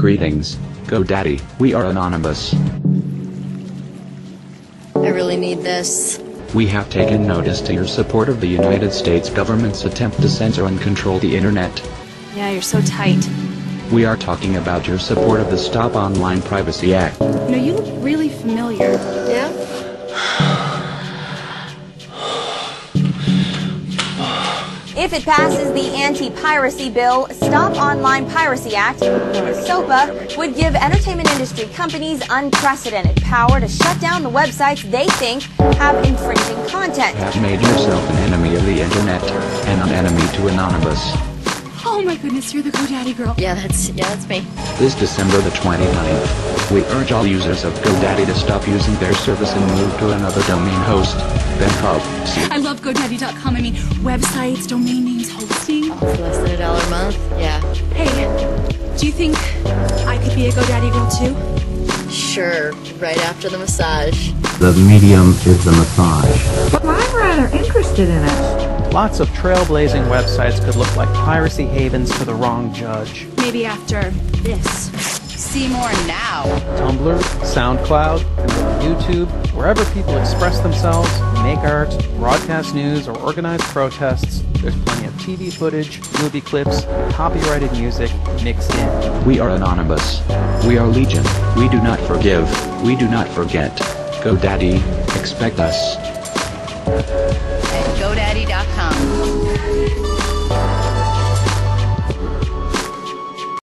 Greetings, GoDaddy. We are anonymous. I really need this. We have taken notice to your support of the United States government's attempt to censor and control the internet. Yeah, you're so tight. We are talking about your support of the Stop Online Privacy Act. You know, you look really familiar. Yeah? If it passes the anti-piracy bill, Stop Online Piracy Act, known SOPA, would give entertainment industry companies unprecedented power to shut down the websites they think have infringing content. Have made yourself an enemy of the internet and an enemy to Anonymous. Oh my goodness, you're the GoDaddy girl. Yeah, that's yeah, that's me. This December the 29th, we urge all users of GoDaddy to stop using their service and move to another domain host. Then pub. I love GoDaddy.com. I mean, websites, domain names, hosting. For less than a dollar a month. Yeah. Hey, do you think I could be a GoDaddy girl too? Sure. Right after the massage. The medium is the massage. Well, I'm rather interested in it. Lots of trailblazing websites could look like piracy havens for the wrong judge. Maybe after this. See more now. Tumblr, SoundCloud, and YouTube, wherever people express themselves, make art, broadcast news, or organize protests, there's plenty of TV footage, movie clips, copyrighted music mixed in. We are anonymous. We are legion. We do not forgive. We do not forget. GoDaddy, expect us.